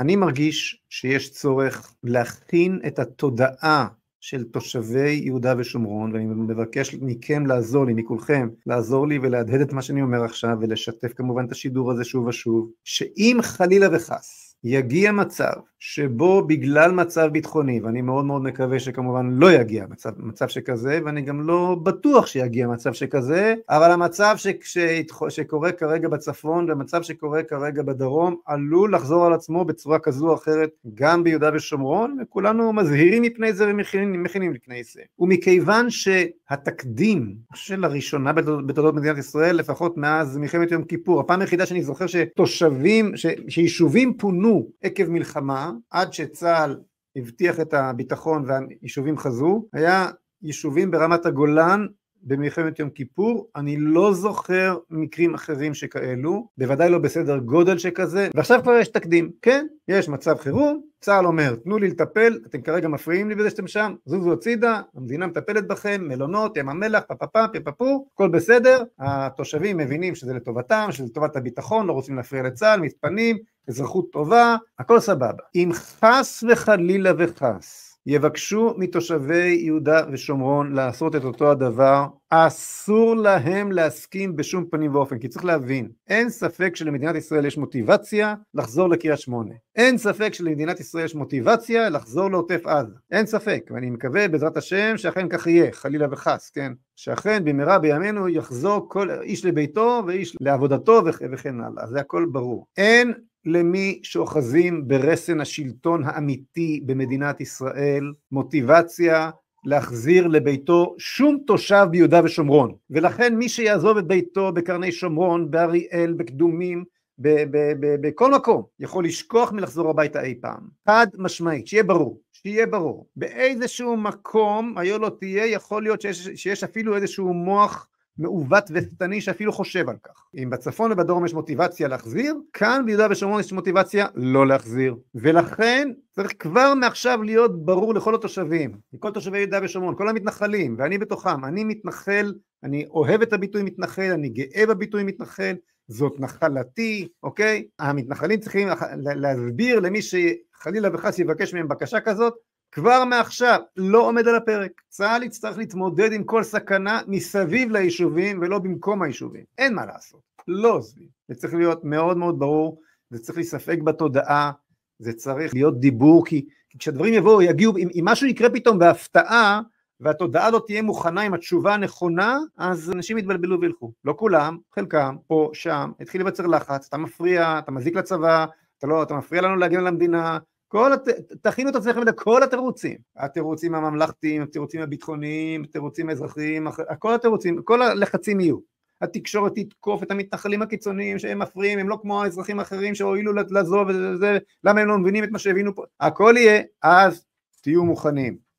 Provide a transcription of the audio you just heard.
אני מרגיש שיש צורך להכין את התודעה של תושבי יהודה ושומרון, ואני מבקש מכם לעזור לי, מכולכם, לעזור לי ולהדהד את מה שאני אומר עכשיו, ולשתף כמובן את השידור הזה שוב ושוב, שאם חלילה וחס יגיע מצב שבו בגלל מצב ביטחוני, ואני מאוד מאוד מקווה שכמובן לא יגיע מצב, מצב שכזה, ואני גם לא בטוח שיגיע מצב שכזה, אבל המצב ש, ש, שקורה כרגע בצפון והמצב שקורה כרגע בדרום עלול לחזור על עצמו בצורה כזו או אחרת גם ביהודה ושומרון, וכולנו מזהירים מפני זה ומכינים לפני זה. ומכיוון שהתקדים של הראשונה בתולדות מדינת ישראל, לפחות מאז מלחמת יום כיפור, הפעם היחידה שאני זוכר שתושבים, ש, שיישובים פונו עקב מלחמה, עד שצה"ל הבטיח את הביטחון והיישובים חזרו, היה יישובים ברמת הגולן במלחמת יום כיפור, אני לא זוכר מקרים אחרים שכאלו, בוודאי לא בסדר גודל שכזה, ועכשיו כבר יש תקדים, כן, יש מצב חירום, צה"ל אומר תנו לי לטפל, אתם כרגע מפריעים לי בזה שאתם שם, זוזו הצידה, המדינה מטפלת בכם, מלונות, ים המלח, פפפם, פפפו, הכל בסדר, התושבים מבינים שזה לטובתם, שזה לטובת הביטחון, לא רוצים להפריע לצה"ל, מתפנים, אזרחות טובה, הכל סבבה. אם חס וחלילה וחס יבקשו מתושבי יהודה ושומרון לעשות את אותו הדבר, אסור להם להסכים בשום פנים ואופן, כי צריך להבין, אין ספק שלמדינת ישראל יש מוטיבציה לחזור לקריית שמונה, אין ספק שלמדינת ישראל יש מוטיבציה לחזור לעוטף עזה, אין ספק, ואני מקווה בעזרת השם שאכן כך יהיה, חלילה וחס, כן, שאכן במהרה בימינו יחזור כל איש לביתו ואיש לעבודתו וכן הלאה, זה הכל ברור. אין למי שאוחזים ברסן השלטון האמיתי במדינת ישראל מוטיבציה להחזיר לביתו שום תושב ביהודה ושומרון. ולכן מי שיעזוב את ביתו בקרני שומרון, באריאל, בקדומים, בכל מקום יכול לשכוח מלחזור הביתה אי פעם. חד משמעית, שיהיה ברור, שיהיה ברור. באיזשהו מקום היה לא תהיה יכול להיות שיש, שיש אפילו איזשהו מוח מעוות ושטני שאפילו חושב על כך. אם בצפון ובדרום יש מוטיבציה להחזיר, כאן ביהודה ושומרון יש מוטיבציה לא להחזיר. ולכן צריך כבר מעכשיו להיות ברור לכל התושבים, לכל תושבי יהודה ושומרון, כל המתנחלים, ואני בתוכם, אני מתנחל, אני אוהב את הביטוי מתנחל, אני גאה בביטוי מתנחל, זאת נחלתי, אוקיי? המתנחלים צריכים להסביר למי שחלילה וחס יבקש מהם בקשה כזאת, כבר מעכשיו לא עומד על הפרק. צה"ל יצטרך להתמודד עם כל סכנה מסביב ליישובים ולא במקום היישובים. אין מה לעשות, לא עוזבים. זה צריך להיות מאוד מאוד ברור, זה צריך להיספק בתודעה, זה צריך להיות דיבור, כי, כי כשהדברים יבואו, יגיעו, אם, אם משהו יקרה פתאום בהפתעה, והתודעה לא תהיה מוכנה עם התשובה הנכונה, אז אנשים יתבלבלו וילכו. לא כולם, חלקם, פה, שם, התחיל לבצר לחץ, אתה מפריע, אתה מזיק לצבא, אתה לא, אתה מפריע לנו להגן על המדינה, כל. תכינו את עצמכם לכל התירוצים, התירוצים הממלכתיים, התירוצים הביטחוניים, התירוצים האזרחיים, כל התירוצים, כל הלחצים יהיו. התקשורת תתקוף את המתנחלים הקיצוניים שהם מפריעים, הם לא כמו האזרחים האחרים שהואילו לעזוב למה הם לא מבינים את מה שהבינו פה, הכל יהיה, אז תהיו מוכנים.